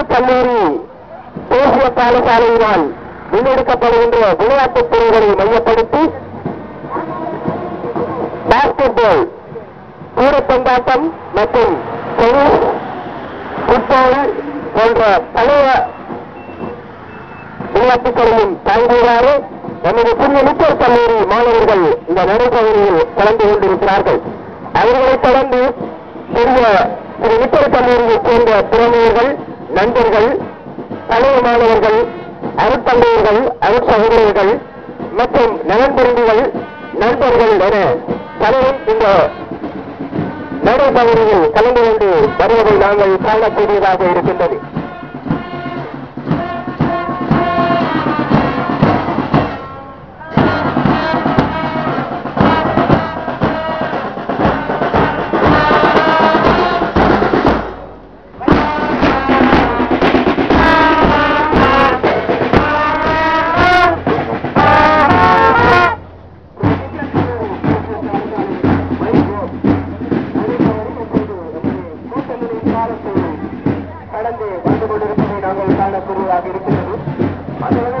அரசு கல்லூரி தேசிய பாடசாலையினால் முன்னெடுக்கப்படுகின்ற விளையாட்டுத் துறைகளை மையப்படுத்தி பாஸ்கெட் பால் கூடப்பந்தாட்டம் மற்றும் டென்னிஸ் ஃபுட்பால் போன்ற பழைய விளையாட்டுகளையும் தாங்குகிறாரு நமது புதிய நிச்சர் கல்லூரி மாணவர்கள் இந்த நடைபகுதியில் கலந்து கொண்டிருக்கிறார்கள். அவர்களைத் தொடர்ந்து சிறிய திரு நிச்சர் கல்லூரியைச் சேர்ந்த திறமையர்கள் நண்பர்கள் பழைய மாணவர்கள் அருட்தந்தையர்கள் அருட்சகோதரர்கள் மற்றும் நலன்பெருந்திகள் நண்பர்கள் என பலரும் இந்த நடைபகுதியில் கலந்து கொண்டு வருவதை நாங்கள் காணக்கூடியதாக இருக்கின்றது. கடந்து வந்து கொண்டிருப்பதை நாங்கள் காணக்கூடியதாக இருக்கிறது அந்த வகையில்